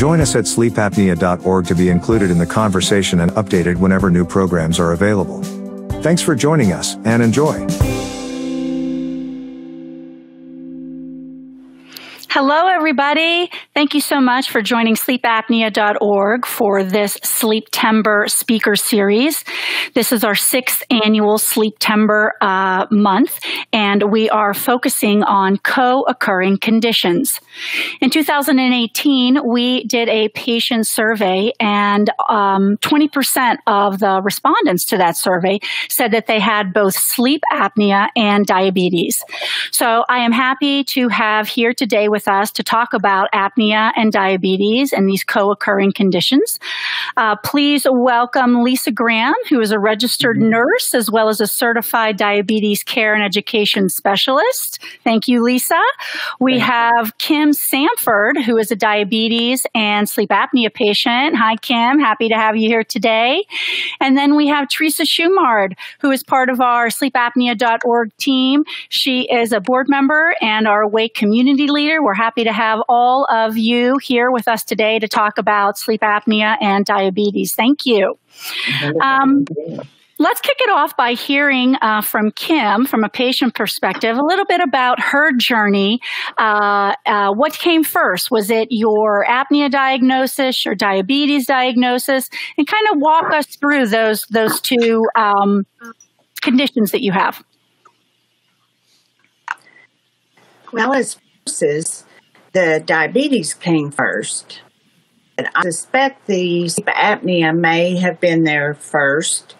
Join us at sleepapnea.org to be included in the conversation and updated whenever new programs are available. Thanks for joining us and enjoy. Hello, everybody. Thank you so much for joining sleepapnea.org for this Sleeptember speaker series. This is our sixth annual Sleeptember uh, month, and we are focusing on co occurring conditions. In 2018, we did a patient survey, and um, 20% of the respondents to that survey said that they had both sleep apnea and diabetes. So I am happy to have here today with us to talk about apnea and diabetes and these co occurring conditions. Uh, please welcome Lisa Graham, who is a registered mm-hmm. nurse as well as a certified diabetes care and education specialist. Thank you, Lisa. We Thank have you. Kim Samford, who is a diabetes and sleep apnea patient. Hi, Kim. Happy to have you here today. And then we have Theresa Shumard, who is part of our sleepapnea.org team. She is a board member and our Awake community leader. We're happy to have all of you here with us today to talk about sleep apnea and diabetes. Thank you. Um, let's kick it off by hearing uh, from Kim, from a patient perspective, a little bit about her journey. Uh, uh, what came first? Was it your apnea diagnosis, your diabetes diagnosis, and kind of walk us through those those two um, conditions that you have. Well, as the diabetes came first. But I suspect the sleep apnea may have been there first.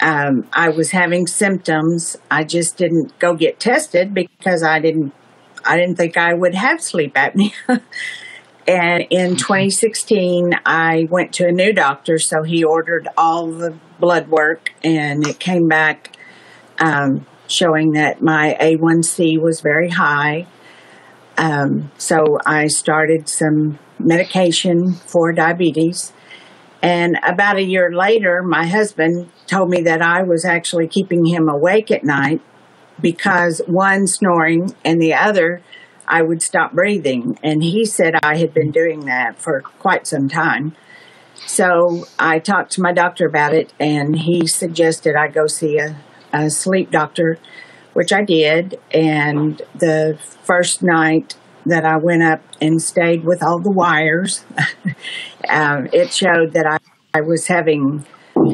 Um, I was having symptoms. I just didn't go get tested because I didn't. I didn't think I would have sleep apnea. and in mm-hmm. 2016, I went to a new doctor, so he ordered all the blood work, and it came back um, showing that my A1C was very high um, so I started some medication for diabetes. And about a year later, my husband told me that I was actually keeping him awake at night because one, snoring, and the other, I would stop breathing. And he said I had been doing that for quite some time. So I talked to my doctor about it, and he suggested I go see a, a sleep doctor which I did. And the first night that I went up and stayed with all the wires, um, it showed that I, I was having,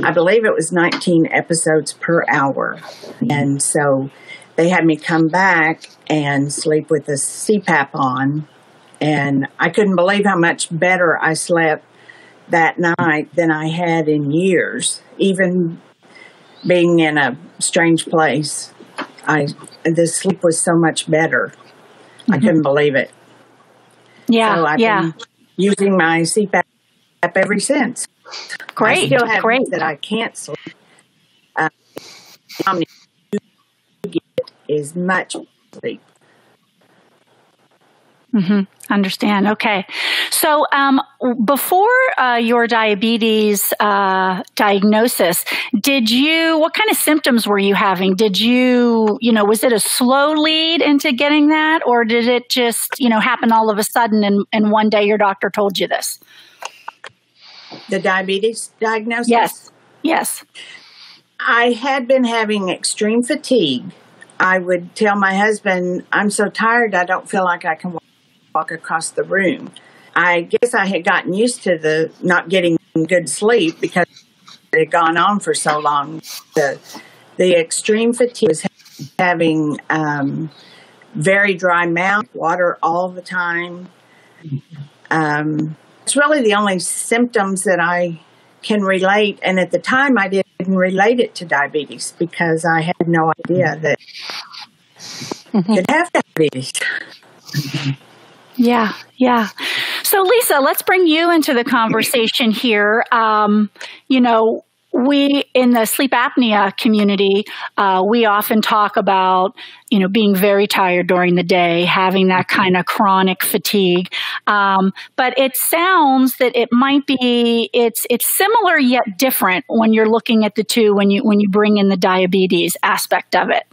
I believe it was 19 episodes per hour. And so they had me come back and sleep with a CPAP on. And I couldn't believe how much better I slept that night than I had in years, even being in a strange place. I the sleep was so much better. Mm-hmm. I couldn't believe it. Yeah, so I've yeah. been using my CPAP ever since. Great, I still have great. that I can't sleep. Uh, is much sleep. Mm-hmm. Understand. Okay. So, um, before uh, your diabetes uh, diagnosis, did you, what kind of symptoms were you having? Did you, you know, was it a slow lead into getting that, or did it just, you know, happen all of a sudden and, and one day your doctor told you this? The diabetes diagnosis? Yes. Yes. I had been having extreme fatigue. I would tell my husband, I'm so tired, I don't feel like I can walk across the room. I guess I had gotten used to the not getting good sleep because it had gone on for so long. The the extreme fatigue was having um, very dry mouth, water all the time. Um, it's really the only symptoms that I can relate. And at the time, I didn't relate it to diabetes because I had no idea that mm-hmm. could have diabetes. Yeah, yeah. So, Lisa, let's bring you into the conversation here. Um, you know, we in the sleep apnea community, uh, we often talk about you know being very tired during the day, having that kind of chronic fatigue. Um, but it sounds that it might be it's it's similar yet different when you're looking at the two when you when you bring in the diabetes aspect of it.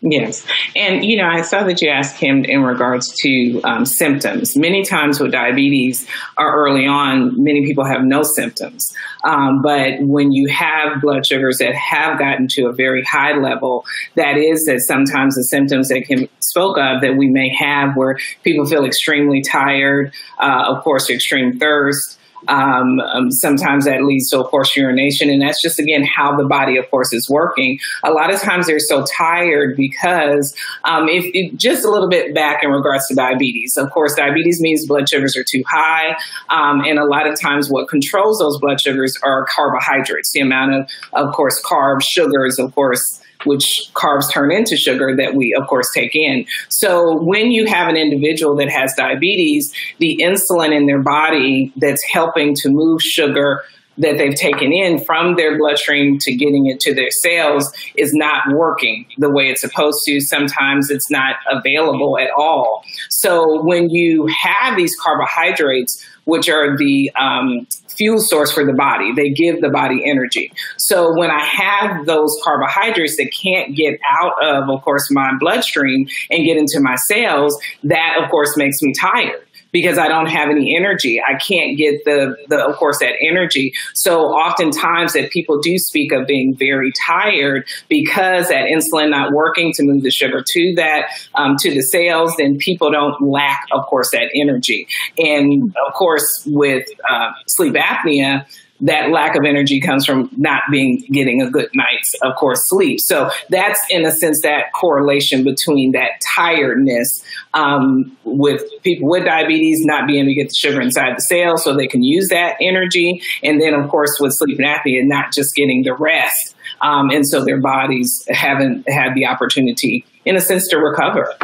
Yes. And, you know, I saw that you asked him in regards to um, symptoms. Many times with diabetes or early on, many people have no symptoms. Um, but when you have blood sugars that have gotten to a very high level, that is that sometimes the symptoms that Kim spoke of that we may have where people feel extremely tired, uh, of course, extreme thirst, um, um, sometimes that leads to, of course, urination. And that's just, again, how the body, of course, is working. A lot of times they're so tired because um, if, if, just a little bit back in regards to diabetes, of course, diabetes means blood sugars are too high. Um, and a lot of times what controls those blood sugars are carbohydrates, the amount of, of course, carbs, sugars, of course, which carbs turn into sugar that we, of course, take in. So when you have an individual that has diabetes, the insulin in their body that's helping to move sugar that they've taken in from their bloodstream to getting it to their cells is not working the way it's supposed to. Sometimes it's not available at all. So when you have these carbohydrates, which are the um, fuel source for the body. They give the body energy. So when I have those carbohydrates that can't get out of, of course, my bloodstream and get into my cells, that of course makes me tired because I don't have any energy. I can't get the, the of course, that energy. So oftentimes that people do speak of being very tired because that insulin not working to move the sugar to that, um, to the cells, then people don't lack, of course, that energy. And of course, with uh, sleep apnea, that lack of energy comes from not being getting a good night's, of course, sleep. So that's in a sense that correlation between that tiredness um, with people with diabetes not being able to get the sugar inside the cell so they can use that energy, and then of course with sleep apnea, not just getting the rest, um, and so their bodies haven't had the opportunity, in a sense, to recover.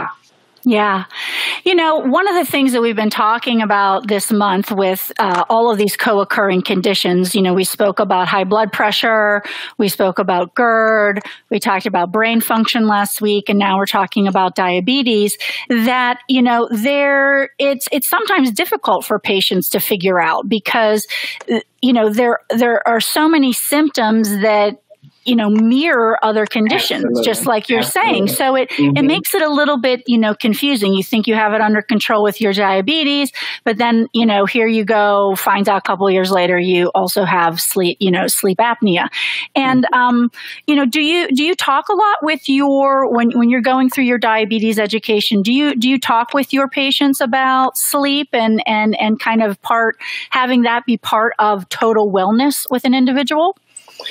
Yeah. You know, one of the things that we've been talking about this month with uh, all of these co occurring conditions, you know, we spoke about high blood pressure, we spoke about GERD, we talked about brain function last week, and now we're talking about diabetes. That, you know, there, it's, it's sometimes difficult for patients to figure out because, you know, there, there are so many symptoms that you know mirror other conditions Absolutely. just like you're Absolutely. saying so it mm-hmm. it makes it a little bit you know confusing you think you have it under control with your diabetes but then you know here you go finds out a couple years later you also have sleep you know sleep apnea and mm-hmm. um you know do you do you talk a lot with your when when you're going through your diabetes education do you do you talk with your patients about sleep and and and kind of part having that be part of total wellness with an individual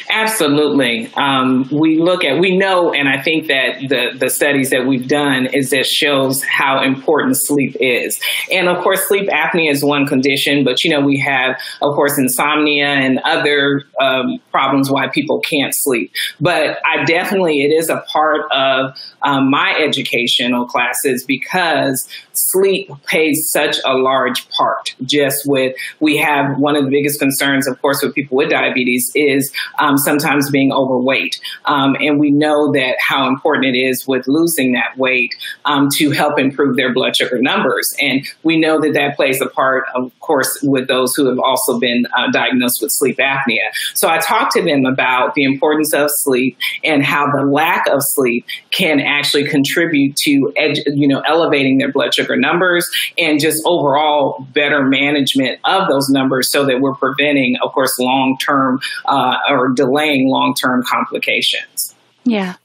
Absolutely. Um, we look at, we know, and I think that the, the studies that we've done is that shows how important sleep is. And of course, sleep apnea is one condition, but you know, we have, of course, insomnia and other um, problems why people can't sleep. But I definitely, it is a part of um, my educational classes because sleep plays such a large part. Just with we have one of the biggest concerns of course with people with diabetes is um, sometimes being overweight. Um, and we know that how important it is with losing that weight um, to help improve their blood sugar numbers. And we know that that plays a part of course with those who have also been uh, diagnosed with sleep apnea. So i talked to them about the importance of sleep and how the lack of sleep can actually contribute to you know elevating their blood sugar numbers and just overall better management of those numbers so that we're preventing, of course, long term uh, or delaying long term complications. Yeah.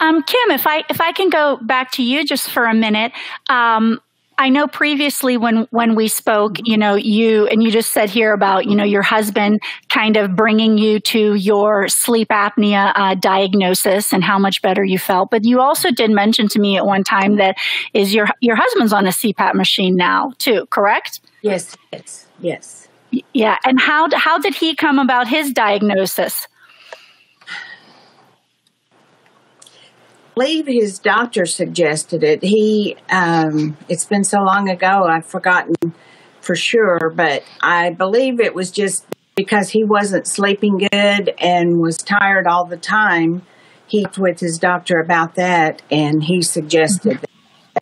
Um, Kim, if I if I can go back to you just for a minute, um, I know previously when when we spoke, you know, you and you just said here about you know your husband kind of bringing you to your sleep apnea uh, diagnosis and how much better you felt. But you also did mention to me at one time that is your your husband's on a CPAP machine now too, correct? Yes, yes, yes. Yeah, and how how did he come about his diagnosis? Believe his doctor suggested it. He, um, it's been so long ago, I've forgotten for sure, but I believe it was just because he wasn't sleeping good and was tired all the time. He talked with his doctor about that, and he suggested mm-hmm.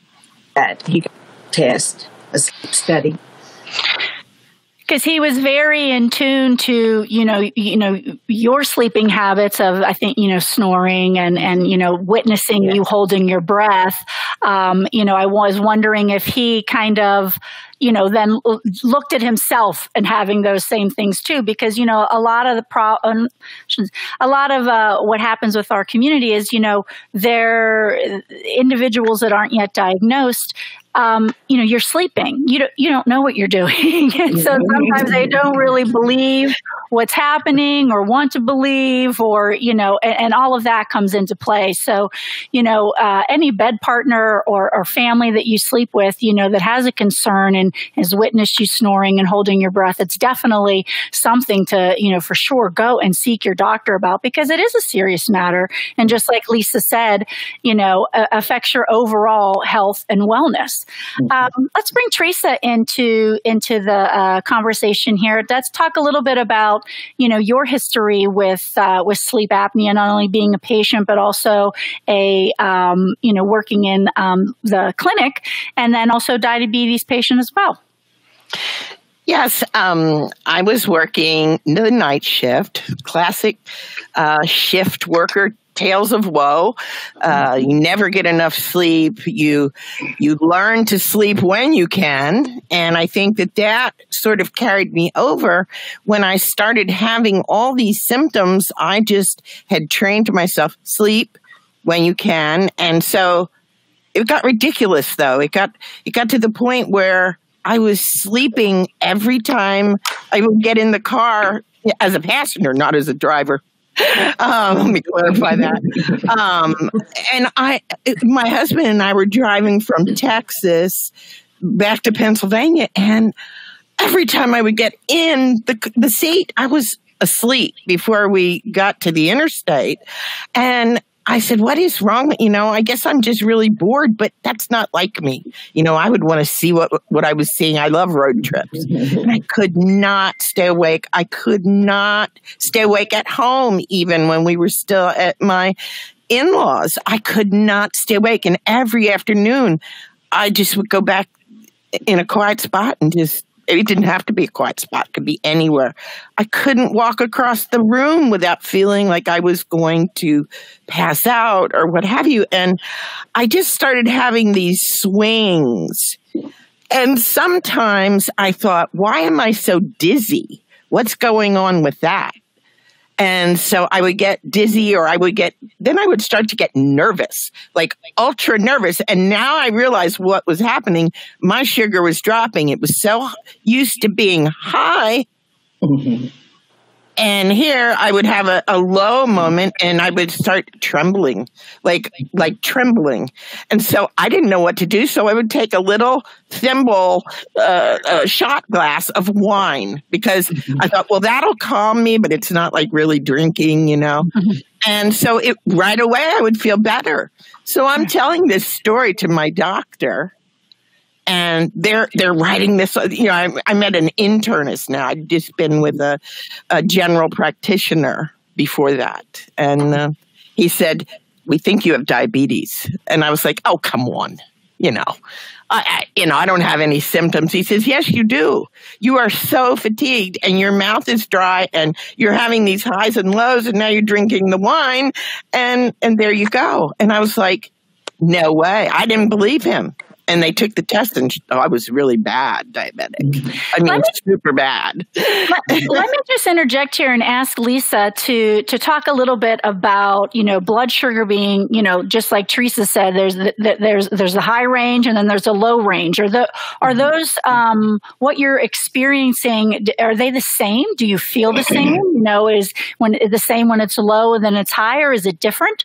that he test a sleep study. Because he was very in tune to you know you know your sleeping habits of I think you know snoring and and you know witnessing yeah. you holding your breath. Um, you know, I was wondering if he kind of you know, then looked at himself and having those same things too, because, you know, a lot of the pro, um, a lot of uh, what happens with our community is, you know, they're individuals that aren't yet diagnosed um, you know, you're sleeping. You don't, you don't know what you're doing. and so sometimes they don't really believe what's happening or want to believe or, you know, and, and all of that comes into play. So, you know, uh, any bed partner or, or family that you sleep with, you know, that has a concern and has witnessed you snoring and holding your breath, it's definitely something to, you know, for sure go and seek your doctor about because it is a serious matter. And just like Lisa said, you know, uh, affects your overall health and wellness. Mm-hmm. Um, let's bring Theresa into into the uh, conversation here. Let's talk a little bit about you know your history with uh, with sleep apnea, not only being a patient but also a um, you know working in um, the clinic, and then also diabetes patient as well. Yes, um, I was working the night shift, classic uh, shift worker tales of woe. Uh, you never get enough sleep. You you learn to sleep when you can, and I think that that sort of carried me over when I started having all these symptoms. I just had trained myself sleep when you can, and so it got ridiculous. Though it got it got to the point where I was sleeping every time I would get in the car as a passenger, not as a driver. Um, let me clarify that. Um, and I, my husband and I were driving from Texas back to Pennsylvania, and every time I would get in the the seat, I was asleep before we got to the interstate, and I said, What is wrong? You know, I guess I'm just really bored, but that's not like me. You know, I would want to see what, what I was seeing. I love road trips. and I could not stay awake. I could not stay awake at home, even when we were still at my in laws. I could not stay awake. And every afternoon, I just would go back in a quiet spot and just it didn't have to be a quiet spot, it could be anywhere. I couldn't walk across the room without feeling like I was going to pass out or what have you. And I just started having these swings. And sometimes I thought, why am I so dizzy? What's going on with that? And so I would get dizzy or I would get, then I would start to get nervous, like ultra nervous. And now I realized what was happening. My sugar was dropping. It was so used to being high. Mm-hmm. And here I would have a, a, low moment and I would start trembling, like like trembling. And so I didn't know what to do. So I would take a little thimble uh, a shot glass of wine because mm-hmm. I thought, well, that'll calm me, but it's not like really drinking, you know. Mm-hmm. And so it right away I would feel better. So I'm telling this story to my doctor and they're they're writing this. You know, I, I met an internist now. I'd just been with a, a general practitioner before that, and uh, he said, "We think you have diabetes," and I was like, "Oh, come on." You know, I, I, you know, I don't have any symptoms. He says, yes, you do. You are so fatigued and your mouth is dry and you're having these highs and lows and now you're drinking the wine and, and there you go. And I was like, no way. I didn't believe him and they took the test and oh, I was really bad diabetic. I mean, me, super bad. let, let, me just interject here and ask Lisa to to talk a little bit about you know blood sugar being you know just like Theresa said there's the, there's there's a high range and then there's a low range. Are the are mm-hmm. those um, what you're experiencing? Are they the same? Do you feel the same? You know, is when the same when it's low and then it's higher? Is it different?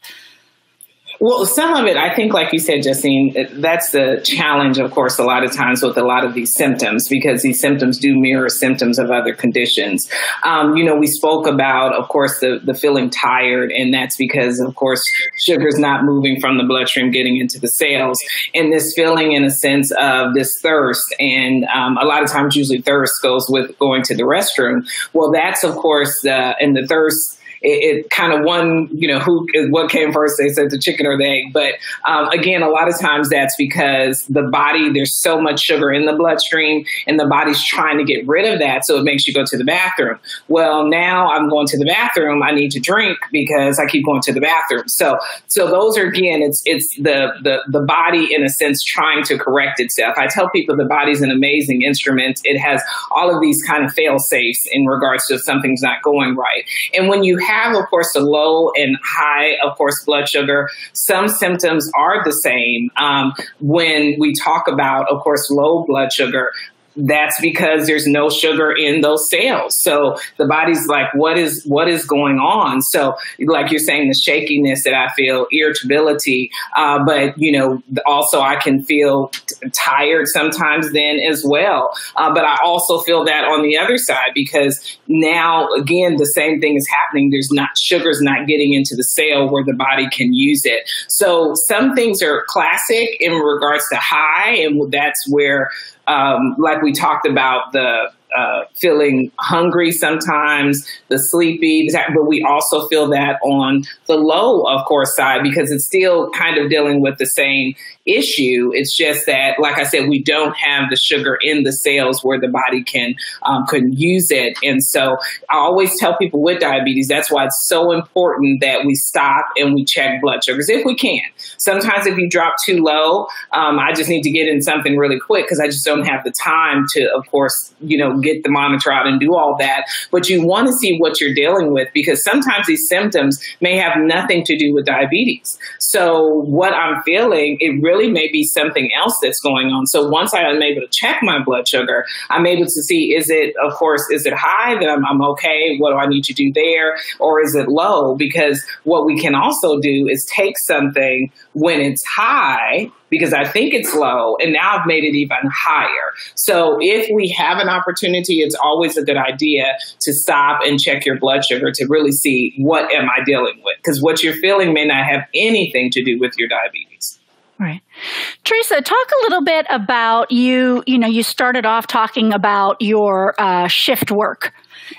Well, some of it, I think, like you said, Justine, that's the challenge, of course, a lot of times with a lot of these symptoms, because these symptoms do mirror symptoms of other conditions. Um, you know, we spoke about, of course, the, the feeling tired, and that's because, of course, sugar is not moving from the bloodstream, getting into the cells, and this feeling, in a sense, of this thirst. And um, a lot of times, usually, thirst goes with going to the restroom. Well, that's, of course, uh, and the thirst it, it kind of one, you know, who what came first? They said the chicken or the egg. But um, again, a lot of times that's because the body there's so much sugar in the bloodstream, and the body's trying to get rid of that, so it makes you go to the bathroom. Well, now I'm going to the bathroom. I need to drink because I keep going to the bathroom. So, so those are again, it's it's the the the body in a sense trying to correct itself. I tell people the body's an amazing instrument. It has all of these kind of fail safes in regards to if something's not going right. And when you have, of course, the low and high, of course, blood sugar, some symptoms are the same. Um, when we talk about, of course, low blood sugar, that's because there's no sugar in those cells. So the body's like, what is what is going on? So like you're saying, the shakiness that I feel, irritability, uh, but you know, also I can feel t- tired sometimes then as well. Uh, but I also feel that on the other side because now again the same thing is happening. There's not sugar's not getting into the cell where the body can use it. So some things are classic in regards to high, and that's where um, like we talked about the uh, feeling hungry sometimes, the sleepy, but we also feel that on the low, of course, side because it's still kind of dealing with the same issue. It's just that, like I said, we don't have the sugar in the cells where the body can um, can use it. And so I always tell people with diabetes that's why it's so important that we stop and we check blood sugars if we can. Sometimes if you drop too low, um, I just need to get in something really quick because I just don't have the time to, of course, you know, get the monitor out and do all that. But you want to see what you're dealing with because sometimes these symptoms may have nothing to do with diabetes. So what I'm feeling, it really may be something else that's going on. So once I am able to check my blood sugar, I'm able to see is it, of course, is it high? Then I'm, I'm okay. What do I need to do there? Or is it low? Because what we can also do is take something when it's high because I think it's low and now I've made it even higher. So if we have an opportunity, it's always a good idea to stop and check your blood sugar to really see what am I dealing with because what you're feeling may not have anything to do with your diabetes. Right. Theresa, talk a little bit about you. You know, you started off talking about your uh, shift work.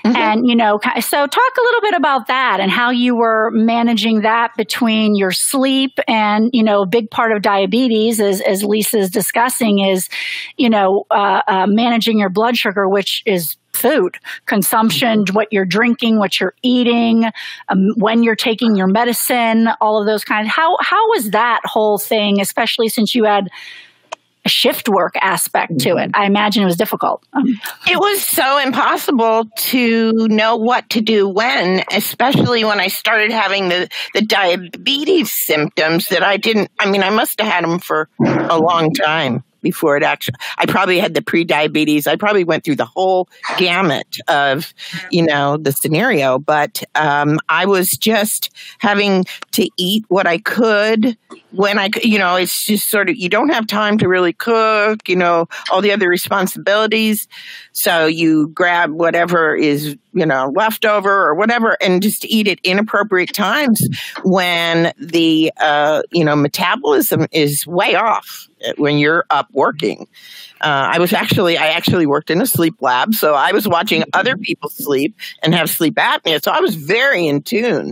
Mm-hmm. And, you know, so talk a little bit about that and how you were managing that between your sleep and, you know, a big part of diabetes, as, as Lisa's discussing, is, you know, uh, uh, managing your blood sugar, which is food consumption, what you're drinking, what you're eating, um, when you're taking your medicine, all of those kinds. How how was that whole thing, especially since you had shift work aspect to it. Mm-hmm. I imagine it was difficult. Um, it was so impossible to know what to do when, especially when I started having the, the diabetes symptoms that I didn't, I mean, I must have had them for a long time before it actually i probably had the pre-diabetes i probably went through the whole gamut of you know the scenario but um, i was just having to eat what i could when i you know it's just sort of you don't have time to really cook you know all the other responsibilities so you grab whatever is you know leftover or whatever and just eat it inappropriate times when the uh, you know metabolism is way off when you're up working. Uh, I was actually, I actually worked in a sleep lab, so I was watching other people sleep and have sleep apnea. So I was very in tune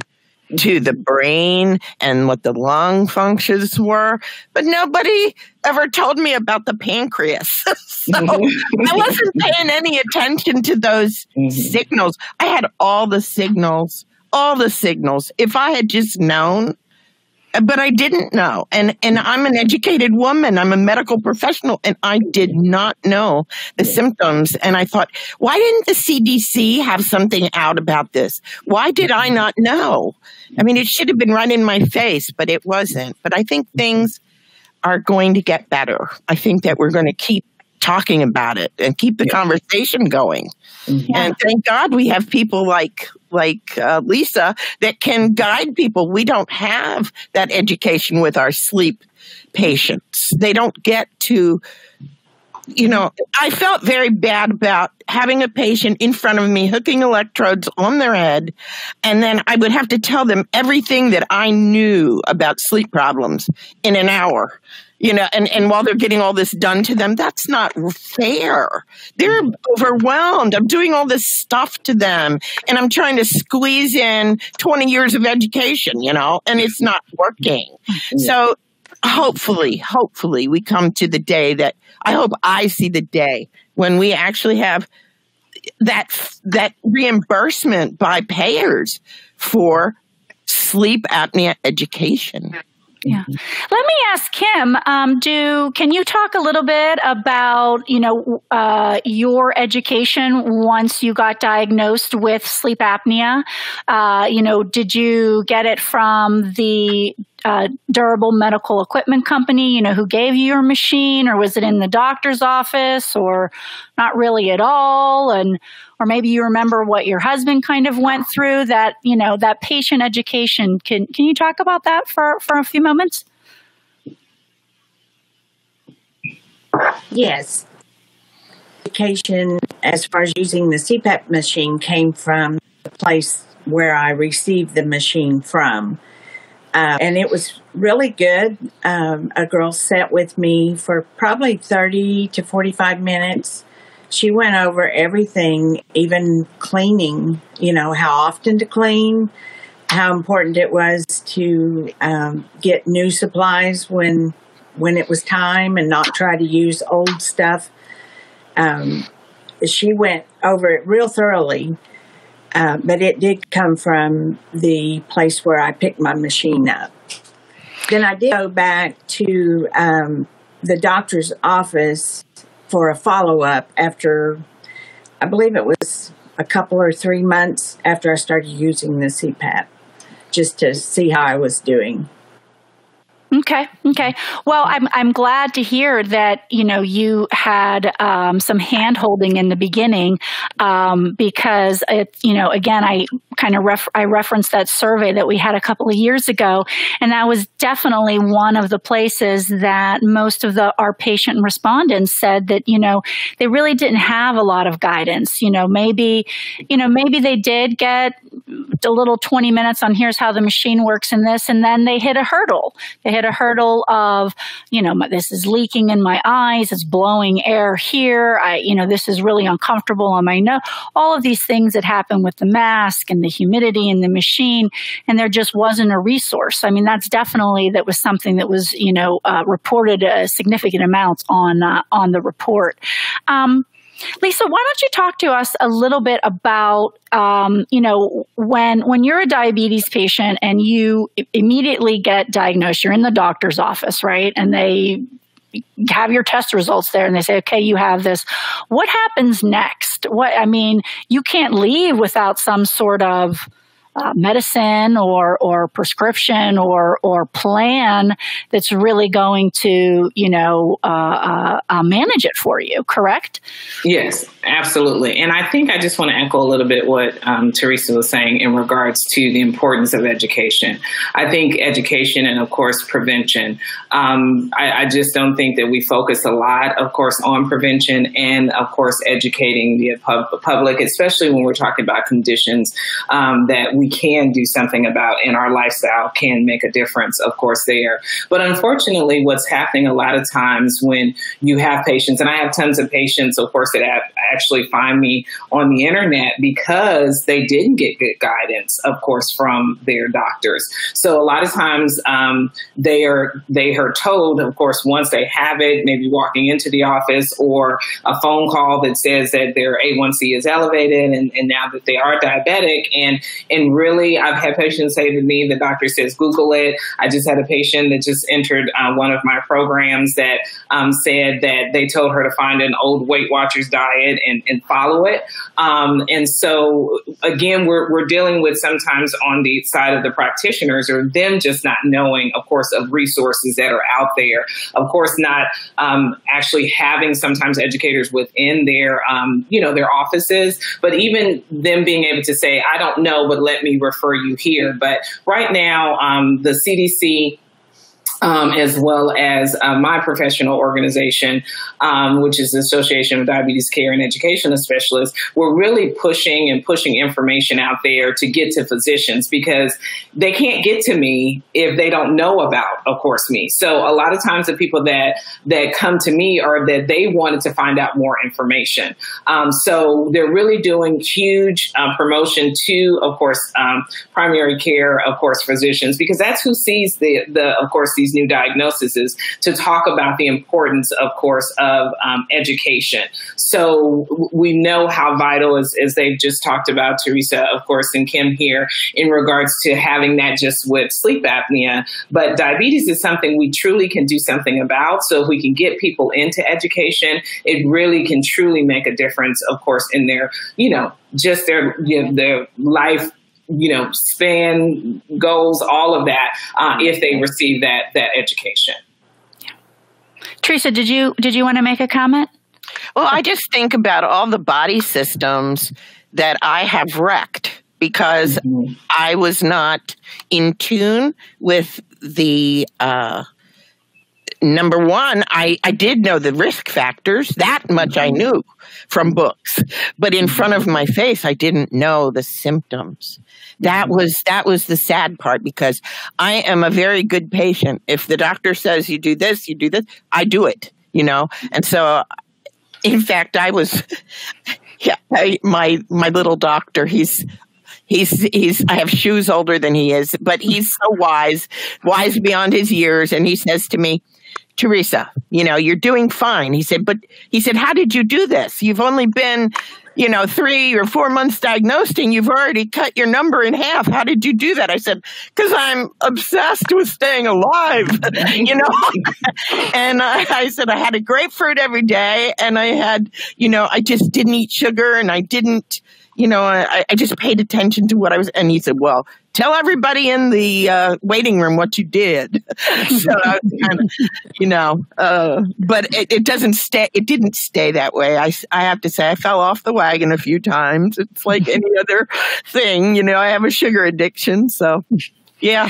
to the brain and what the lung functions were, but nobody ever told me about the pancreas. so. I wasn't paying any attention to those mm-hmm. signals. I had all the signals, all the signals. If I had just known but I didn't know. And and I'm an educated woman. I'm a medical professional and I did not know the symptoms and I thought, why didn't the CDC have something out about this? Why did I not know? I mean, it should have been right in my face, but it wasn't. But I think things are going to get better. I think that we're going to keep talking about it and keep the yeah. conversation going. Mm-hmm. And thank God we have people like like uh, Lisa that can guide people. We don't have that education with our sleep patients. They don't get to you know, I felt very bad about having a patient in front of me hooking electrodes on their head, and then I would have to tell them everything that I knew about sleep problems in an hour you know, and, and while they're getting all this done to them, that's not fair. They're mm-hmm. overwhelmed. I'm doing all this stuff to them and I'm trying to squeeze in 20 years of education, you know, and it's not working. Mm-hmm. So hopefully, hopefully we come to the day that I hope I see the day when we actually have that that reimbursement by payers for sleep apnea education. Yeah. Let me ask Kim. Um, do can you talk a little bit about you know uh, your education once you got diagnosed with sleep apnea? Uh, you know, did you get it from the uh, durable medical equipment company, you know, who gave you your machine, or was it in the doctor's office, or not really at all? And or maybe you remember what your husband kind of went through. That you know, that patient education. Can can you talk about that for for a few moments? Yes. Education, as far as using the CPAP machine, came from the place where I received the machine from. Uh, and it was really good. Um, a girl sat with me for probably 30 to 45 minutes. She went over everything, even cleaning, you know, how often to clean, how important it was to um, get new supplies when when it was time and not try to use old stuff. Um, she went over it real thoroughly uh, but it did come from the place where I picked my machine up. Then I did go back to um, the doctor's office for a follow up after, I believe it was a couple or three months after I started using the CPAP, just to see how I was doing. Okay. Okay. Well, I'm I'm glad to hear that you know you had um, some hand holding in the beginning um, because it you know again I kind of ref- I referenced that survey that we had a couple of years ago, and that was definitely one of the places that most of the our patient respondents said that you know they really didn't have a lot of guidance. You know, maybe you know maybe they did get a little 20 minutes on here's how the machine works in this, and then they hit a hurdle. They hit a hurdle of, you know, this is leaking in my eyes, it's blowing air here, I, you know, this is really uncomfortable on my nose. All of these things that happen with the mask and the humidity and the machine, and there just wasn't a resource. I mean, that's definitely that was something that was, you know, uh, reported a significant amounts on uh, on the report. Um, Lisa, why don't you talk to us a little bit about, um, you know, when when you're a diabetes patient and you immediately get diagnosed, you're in the doctor's office, right? And they have your test results there and they say, okay, you have this. What happens next? What I mean, you can't leave without some sort of uh, medicine or or prescription or or plan that's really going to you know uh, uh, uh, manage it for you. Correct? Yes, absolutely. And I think I just want to echo a little bit what um, Theresa was saying in regards to the importance of education. I think education and of course prevention. Um, I, I just don't think that we focus a lot, of course, on prevention and of course educating the pub- public, especially when we're talking about conditions um, that we can do something about in our lifestyle can make a difference, of course, there. But unfortunately, what's happening a lot of times when you have patients, and I have tons of patients, of course, that actually find me on the internet because they didn't get good guidance, of course, from their doctors. So a lot of times um, they are they are told, of course, once they have it, maybe walking into the office or a phone call that says that their A1C is elevated and, and now that they are diabetic, and and really, I've had patients say to me, the doctor says, Google it. I just had a patient that just entered uh, one of my programs that um, said that they told her to find an old Weight Watchers diet and, and follow it. Um, and so, again, we're, we're dealing with sometimes on the side of the practitioners or them just not knowing, of course, of resources that are out there. Of course, not um, actually having sometimes educators within their, um, you know, their offices, but even them being able to say, I don't know, but let me refer you here. But right now, um, the CDC um, as well as uh, my professional organization, um, which is the Association of Diabetes Care and Education Specialists, we're really pushing and pushing information out there to get to physicians because they can't get to me if they don't know about, of course, me. So a lot of times the people that that come to me are that they wanted to find out more information. Um, so they're really doing huge uh, promotion to, of course, um, primary care, of course, physicians because that's who sees the the, of course, these these new diagnoses to talk about the importance, of course, of um, education. So we know how vital, as, as they've just talked about, Theresa, of course, and Kim here, in regards to having that just with sleep apnea. But diabetes is something we truly can do something about. So if we can get people into education, it really can truly make a difference, of course, in their, you know, just their you know, their life you know, span goals, all of that, uh, if they receive that that education. Theresa, did you did you want to make a comment? Well, I just think about all the body systems that I have wrecked because mm-hmm. I was not in tune with the uh, number one, I, I did know the risk factors. That much I knew from books. But in front of my face, I didn't know the symptoms. That mm-hmm. was that was the sad part because I am a very good patient. If the doctor says you do this, you do this, I do it, you know? And so in fact, I was yeah, I, my my little doctor, he's he's he's I have shoes older than he is, but he's so wise, wise beyond his years and he says to me, Theresa, you know, you're doing fine. He said, but he said, how did you do this? You've only been, you know, three or four months diagnosed and you've already cut your number in half. How did you do that? I said, because I'm obsessed with staying alive, you know. and I, I said, I had a grapefruit every day and I had, you know, I just didn't eat sugar and I didn't, you know, I, I just paid attention to what I was. And he said, well, tell everybody in the uh, waiting room what you did. so, kind of, you know, uh, but it, it, doesn't stay. It didn't stay that way. I, I have to say, I fell off the wagon a few times. It's like any other thing, you know. I have a sugar addiction, so yeah.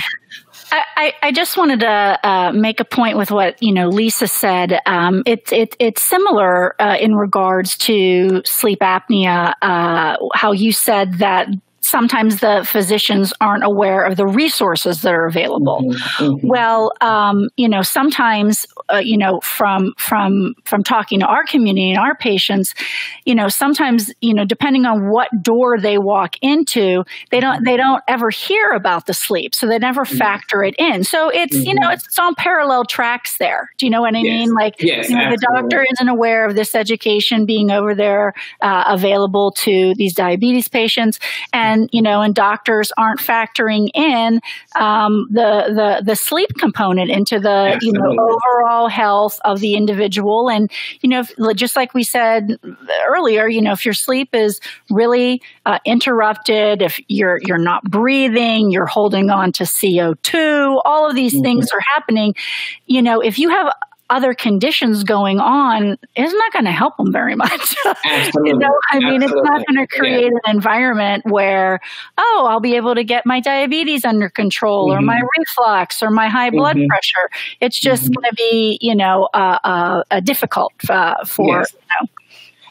I, I, just wanted to uh, make a point with what you know Lisa said. Um, it's it, it's similar uh, in regards to sleep apnea. Uh, how you said that sometimes the physicians aren't aware of the resources that are available. Mm-hmm, mm-hmm. Well, um, you know, sometimes, uh, you know, from from from talking to our community and our patients, you know, sometimes, you know, depending on what door they walk into, they don't they don't ever hear about the sleep, so they never mm-hmm. factor it in. So it's you know, mm-hmm. it's, it's, on parallel tracks there. Do you know what I yes. mean? Like, yes, you know, the doctor isn't aware of this education being over there uh, available to these diabetes patients, and and you know, and doctors aren't factoring in um, the the the sleep component into the Absolutely. you know overall health of the individual. And you know, if, just like we said earlier, you know, if your sleep is really uh, interrupted, if you're you're not breathing, you're holding on to CO two, all of these mm-hmm. things are happening. You know, if you have other conditions going on is not going to help them very much. you know, I mean, it's not going to create yeah. an environment where, oh, I'll be able to get my diabetes under control mm-hmm. or my mm-hmm. reflux or my high blood mm-hmm. pressure. It's just mm-hmm. going to be, you know, uh, uh, difficult uh, for, yes. you know,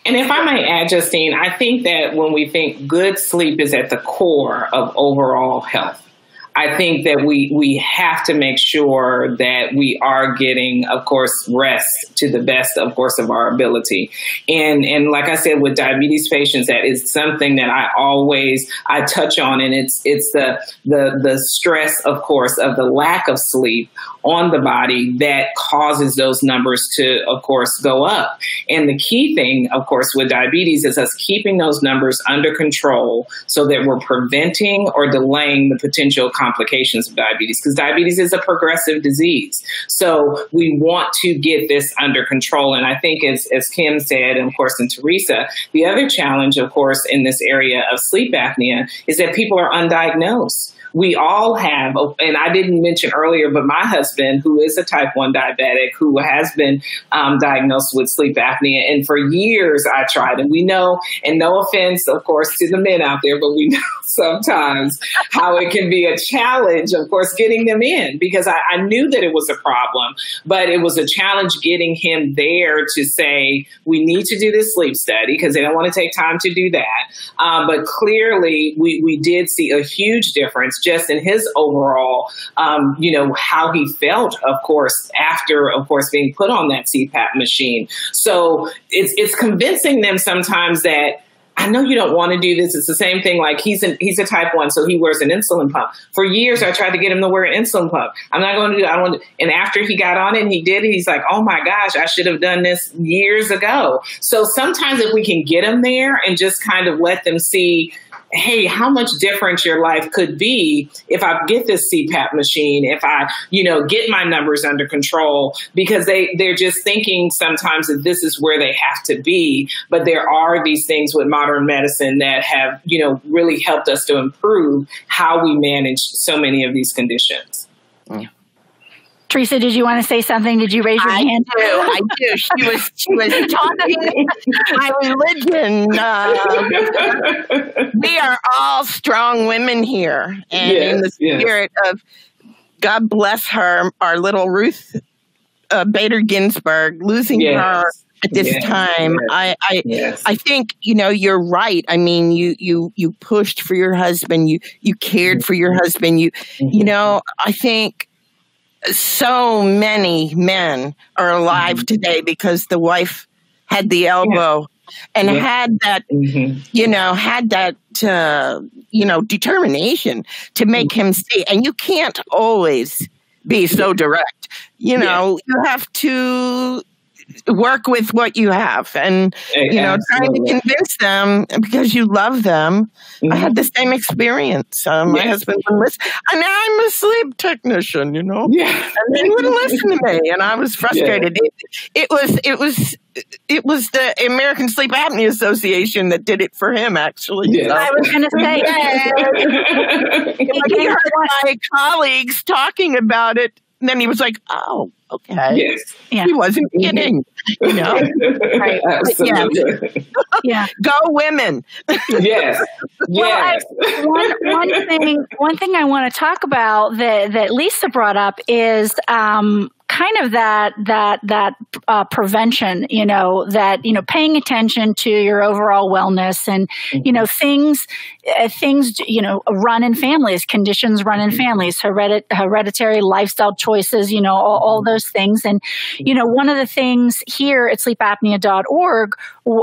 and if I might add, Justine, I think that when we think good sleep is at the core of overall health. I think that we we have to make sure that we are getting, of course, rest to the best, of course, of our ability. And and like I said, with diabetes patients, that is something that I always I touch on, and it's it's the the the stress, of course, of the lack of sleep on the body that causes those numbers to, of course, go up. And the key thing, of course, with diabetes is us keeping those numbers under control so that we're preventing or delaying the potential complications of diabetes because diabetes is a progressive disease. So we want to get this under control. And I think, as, as Kim said, and of course, and Theresa, the other challenge, of course, in this area of sleep apnea is that people are undiagnosed we all have, and I didn't mention earlier, but my husband, who is a type 1 diabetic, who has been um, diagnosed with sleep apnea, and for years I tried, and we know, and no offense, of course, to the men out there, but we know sometimes how it can be a challenge, of course, getting them in because I, I knew that it was a problem, but it was a challenge getting him there to say, we need to do this sleep study because they don't want to take time to do that. Um, but clearly, we, we did see a huge difference just in his overall, um, you know, how he felt, of course, after, of course, being put on that CPAP machine. So it's, it's convincing them sometimes that I know you don't want to do this. It's the same thing. Like he's an, he's a type one, so he wears an insulin pump. For years, I tried to get him to wear an insulin pump. I'm not going to do. I don't. And after he got on it, and he did. He's like, oh my gosh, I should have done this years ago. So sometimes if we can get them there and just kind of let them see hey, how much different your life could be if I get this CPAP machine, if I, you know, get my numbers under control, because they, they're just thinking sometimes that this is where they have to be. But there are these things with modern medicine that have, you know, really helped us to improve how we manage so many of these conditions. Yeah. Theresa, did you want to say something? Did you raise your I hand? do. I do. She was she was talking my religion. Uh, we are all strong women here, and Yes, in the yes. spirit of God bless her, our little Ruth uh, Bader Ginsburg, losing Yes. her at this Yes, time. yes. I, I Yes. I think you know you're right. I mean, you you you pushed for your husband. You you cared for your husband. You you know. I think so many men are alive today because the wife had the elbow and Yeah. had that Mhm. you know had that uh, you know determination to make him see. And you can't always be so direct. You know, you have to work with what you have and you know trying to convince them because you love them. I had the same experience. Uh, my Yes. husband wouldn't listen. And i'm a sleep technician you know? Yeah. and he wouldn't listen to me and i was frustrated. It, it was it was it was the american sleep apnea association that did it for him actually Yes. So- I was going to say, when he heard my colleagues talking about it and then he was like oh okay yes. yeah, he wasn't kidding you know Right. Absolutely. yeah. go women yes. Well, I- one one thing one thing I want to talk about that that Lisa brought up is um, kind of that that that uh, prevention. You know that you know paying attention to your overall wellness and you know things uh, things you know run in families, conditions run in families, heredit- hereditary lifestyle choices. You know all, all those things. And you know one of the things here at sleepapnea.org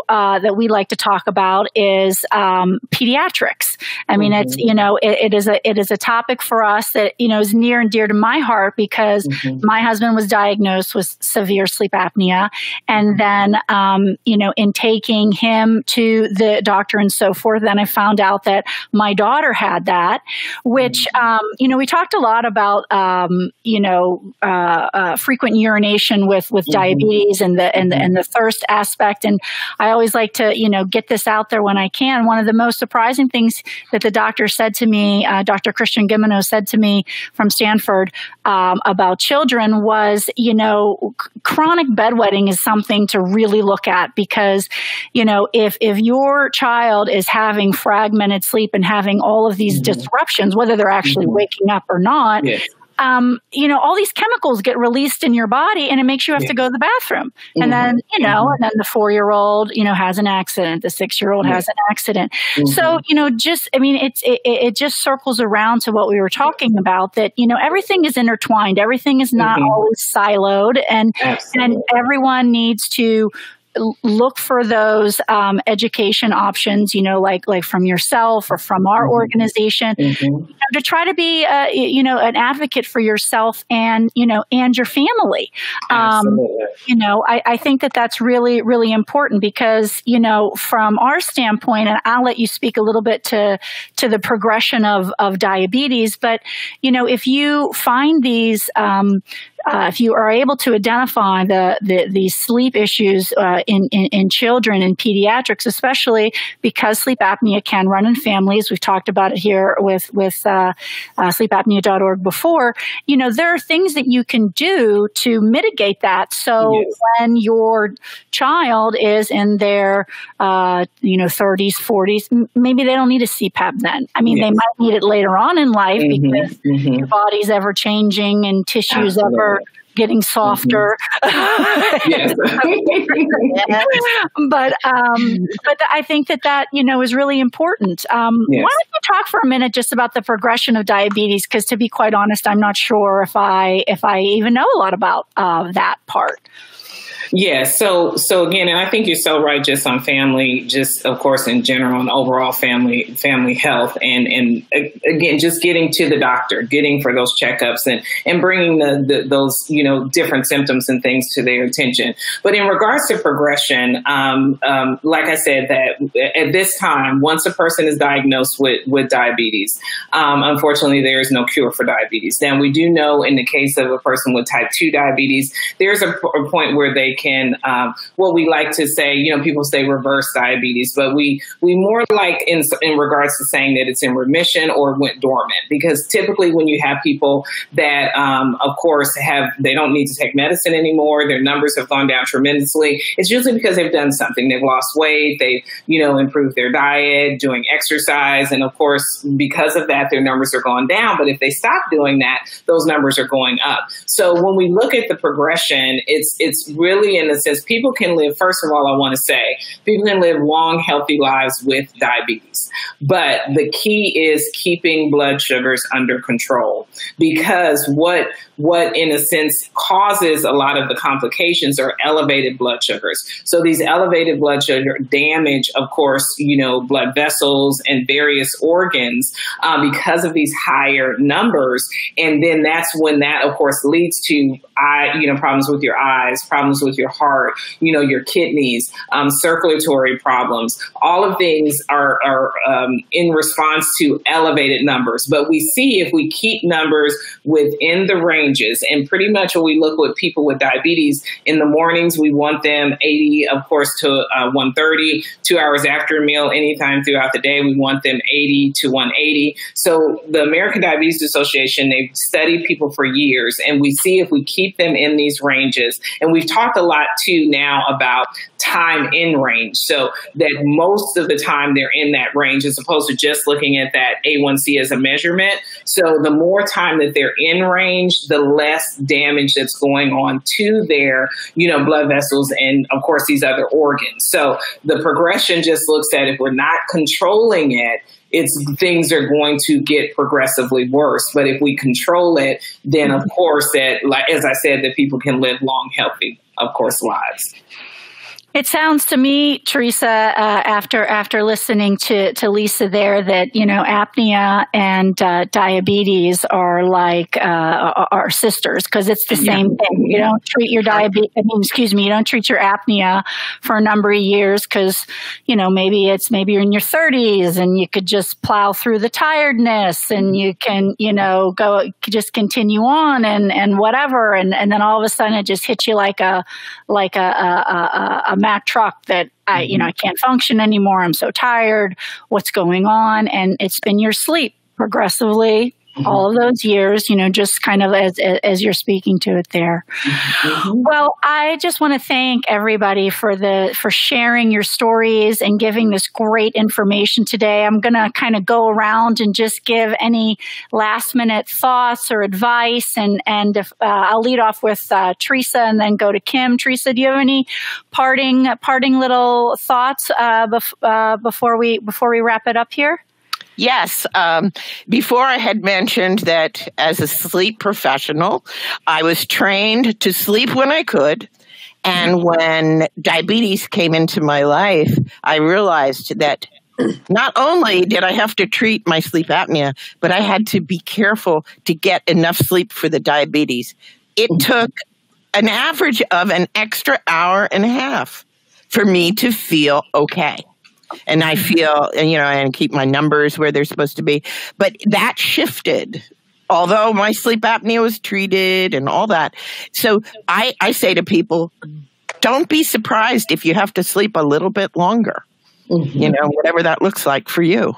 uh, that we like to talk about is um, pediatrics. I mean, it's you know it, it is a it is a topic for us that you know is near and dear to my heart because Mhm. my husband was diagnosed with severe sleep apnea, and then um, you know in taking him to the doctor and so forth, then I found out that my daughter had that, which um, you know we talked a lot about um, you know uh, uh, frequent urination with with Mhm. diabetes and the and the, and the thirst aspect, and I always like to you know get this out there when I can. One of the most surprising things that the doctor said to me, uh, Dr. Christian Guilleminault said to me from Stanford um, about children was, you know, c- chronic bedwetting is something to really look at because, you know, if if your child is having fragmented sleep and having all of these Mhm. disruptions, whether they're actually Mhm. waking up or not, Yes. Um, you know, all these chemicals get released in your body and it makes you have Yeah. to go to the bathroom. Mhm. And then, you know, Mhm. and then the four year old, you know, has an accident. The six year old Yeah. has an accident. Mhm. So, you know, just, I mean, it's, it, it just circles around to what we were talking about that, you know, everything is intertwined. Everything is not Mhm. always siloed and, Absolutely. and everyone needs to look for those um, education options you know like like from yourself or from our Mhm. organization Mhm. you know, to try to be uh, you know an advocate for yourself and you know and your family um, you know I, I think that that's really really important because you know from our standpoint and i'll let you speak a little bit to to the progression of of diabetes but you know if you find these um, uh, if you are able to identify the the, the sleep issues uh, in, in, in children and pediatrics, especially because sleep apnea can run in families. We've talked about it here with with uh, uh, sleepapnea.org before. You know, there are things that you can do to mitigate that. So yes. when your child is in their uh, you know 30s, 40s, maybe they don't need a CPAP then. I mean, yes. they might need it later on in life mm-hmm. because mm-hmm. your body's ever changing and tissues Absolutely. ever getting softer. Mm-hmm. but um, but I think that that you know is really important. Um, yes. Why don't you talk for a minute just about the progression of diabetes? Because to be quite honest, I'm not sure if I if I even know a lot about uh, that part. Yeah. So, so again, and I think you're so right, just on family, just of course in general and overall family family health, and and again, just getting to the doctor, getting for those checkups, and and bringing the, the those you know different symptoms and things to their attention. But in regards to progression, um, um, like I said, that at this time, once a person is diagnosed with with diabetes, um, unfortunately, there is no cure for diabetes. Now, we do know in the case of a person with type two diabetes, there's a, a point where they can um, what we like to say. You know, people say reverse diabetes, but we we more like in in regards to saying that it's in remission or went dormant because typically when you have people that, um, of course, have they don't need to take medicine anymore, their numbers have gone down tremendously. It's usually because they've done something. They've lost weight. They you know improved their diet, doing exercise, and of course because of that, their numbers are going down. But if they stop doing that, those numbers are going up. So when we look at the progression, it's it's really really, in a sense, people can live, first of all, I want to say, people can live long, healthy lives with diabetes. But the key is keeping blood sugars under control because what, what in a sense causes a lot of the complications are elevated blood sugars. So these elevated blood sugar damage, of course, you know, blood vessels and various organs uh, because of these higher numbers. And then that's when that, of course, leads to eye, you know, problems with your eyes, problems with your heart, you know, your kidneys, um, circulatory problems. All of things are, are um, in response to elevated numbers. But we see if we keep numbers within the ranges, and pretty much when we look with people with diabetes, in the mornings we want them 80, of course, to uh, 130. Two hours after a meal, anytime throughout the day, we want them 80 to 180. So the American Diabetes Association, they've studied people for years, and we see if we keep them in these ranges. And we've talked a lot too now about time in range. So that most of the time they're in that range as opposed to just looking at that A1C as a measurement. So the more time that they're in range, the less damage that's going on to their, you know, blood vessels and of course these other organs. So the progression just looks at if we're not controlling it, it's things are going to get progressively worse. But if we control it, then of course that, like as I said, that people can live long, healthy, of course, lives. It sounds to me, Theresa, uh, after after listening to, to Lisa there, that you know apnea and uh, diabetes are like uh, are sisters because it's the yeah. same thing. You don't treat your diabetes. I mean, excuse me, you don't treat your apnea for a number of years because you know maybe it's maybe you're in your 30s and you could just plow through the tiredness and you can you know go just continue on and and whatever and and then all of a sudden it just hits you like a like a a, a, a Mack truck that I, you know, mm-hmm. I can't function anymore. I'm so tired. What's going on? And it's been your sleep progressively mm-hmm. all of those years, you know, just kind of as, as you're speaking to it there. Mm-hmm. Well, I just want to thank everybody for the, for sharing your stories and giving this great information today. I'm going to kind of go around and just give any last minute thoughts or advice. And, and if, uh, I'll lead off with uh, Theresa and then go to Kim. Theresa, do you have any parting, parting little thoughts uh, bef- uh, before we, before we wrap it up here? Yes. Um, before I had mentioned that as a sleep professional, I was trained to sleep when I could. And when diabetes came into my life, I realized that not only did I have to treat my sleep apnea, but I had to be careful to get enough sleep for the diabetes. It took an average of an extra hour and a half for me to feel okay and I feel, you know, and keep my numbers where they're supposed to be. But that shifted although my sleep apnea was treated and all that. So I, I say to people, don't be surprised if you have to sleep a little bit longer. Mm-hmm. You know, whatever that looks like for you.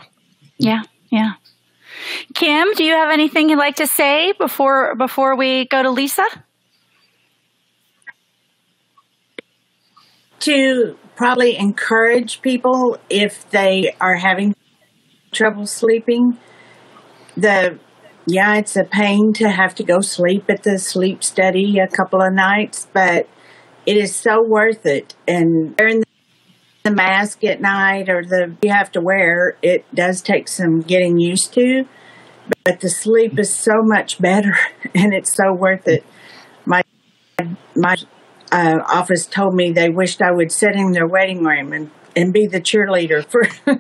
Yeah, yeah. Kim, do you have anything you'd like to say before before we go to Lisa? To probably encourage people if they are having trouble sleeping. The yeah, it's a pain to have to go sleep at the sleep study a couple of nights, but it is so worth it. And wearing the mask at night or the you have to wear, it does take some getting used to. But the sleep is so much better, and it's so worth it. My my uh, office told me they wished I would sit in their waiting room and and be the cheerleader for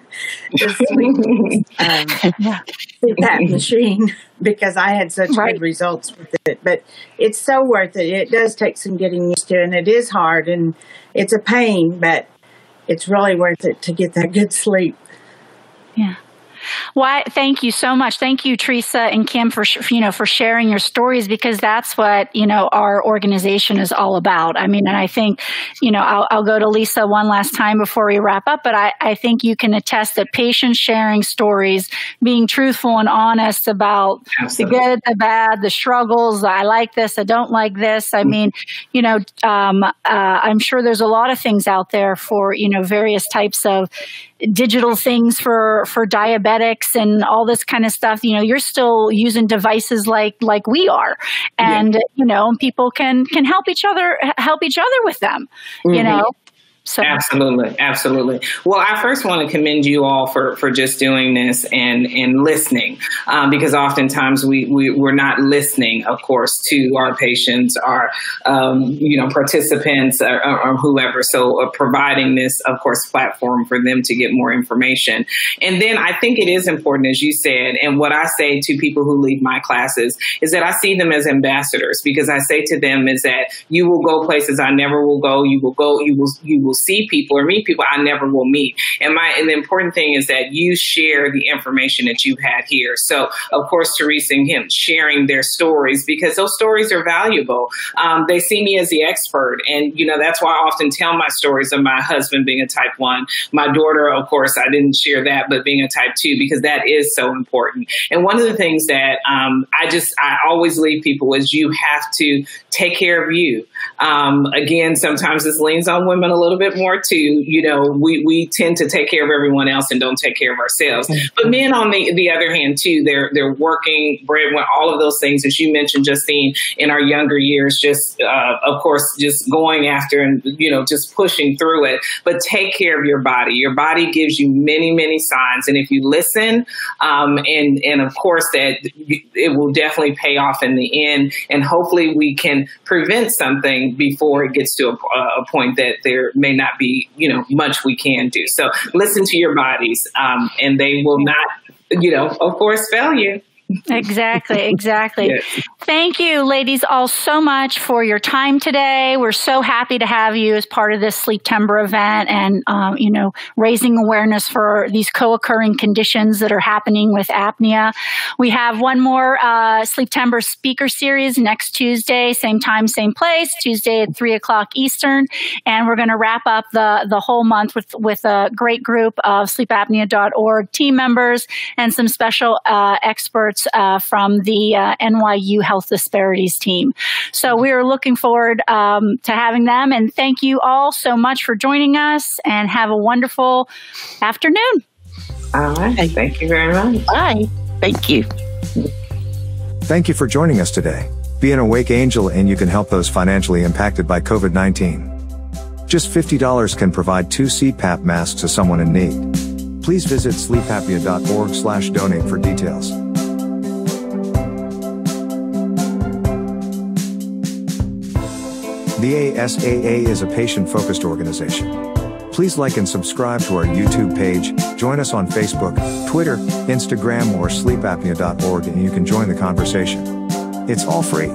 the sleep, um, that machine because I had such right. good results with it. But it's so worth it. It does take some getting used to, and it is hard and it's a pain, but it's really worth it to get that good sleep. Yeah. Why? Thank you so much. Thank you, Theresa and Kim, for you know for sharing your stories because that's what you know our organization is all about. I mean, and I think you know I'll, I'll go to Lisa one last time before we wrap up, but I, I think you can attest that patients sharing stories, being truthful and honest about Absolutely. the good, the bad, the struggles. I like this. I don't like this. I mm-hmm. mean, you know, um, uh, I'm sure there's a lot of things out there for you know various types of digital things for for diabetics and all this kind of stuff you know you're still using devices like like we are and yeah. you know people can can help each other help each other with them mm-hmm. you know so absolutely, absolutely. Well, I first want to commend you all for for just doing this and and listening, um, because oftentimes we, we we're not listening, of course, to our patients, our um, you know participants, or, or whoever. So uh, providing this, of course, platform for them to get more information, and then I think it is important, as you said, and what I say to people who leave my classes is that I see them as ambassadors because I say to them is that you will go places I never will go. You will go. You will you will see people or meet people I never will meet. And my and the important thing is that you share the information that you've had here. So of course, Theresa and Kim sharing their stories because those stories are valuable. Um, they see me as the expert, and you know that's why I often tell my stories of my husband being a type one, my daughter, of course, I didn't share that, but being a type two because that is so important. And one of the things that um, I just I always leave people is you have to take care of you. Um, again, sometimes this leans on women a little bit more too. You know, we, we tend to take care of everyone else and don't take care of ourselves. But men, on the, the other hand, too, they're they're working, breadwinner, all of those things as you mentioned, Justine, in our younger years. Just uh, of course, just going after and you know, just pushing through it. But take care of your body. Your body gives you many many signs, and if you listen, um, and and of course that it will definitely pay off in the end. And hopefully, we can prevent something before it gets to a, a point that there may not be, you know, much we can do. So listen to your bodies, um, and they will not, you know, of course, fail you exactly, exactly. yes. Thank you, ladies, all so much for your time today. We're so happy to have you as part of this Sleeptember event and, um, you know, raising awareness for these co occurring conditions that are happening with apnea. We have one more uh, Sleeptember speaker series next Tuesday, same time, same place, Tuesday at 3 o'clock Eastern. And we're going to wrap up the, the whole month with, with a great group of sleepapnea.org team members and some special uh, experts uh, from the uh, NYU Health Disparities team. So we are looking forward um, to having them. And thank you all so much for joining us and have a wonderful afternoon. All right. Thank you very much. Bye. Thank you. Thank you for joining us today. Be an awake angel and you can help those financially impacted by COVID 19. Just $50 can provide two CPAP masks to someone in need. Please visit sleepapnea.org slash donate for details. The ASAA is a patient-focused organization. Please like and subscribe to our YouTube page, join us on Facebook, Twitter, Instagram or sleepapnea.org and you can join the conversation. It's all free.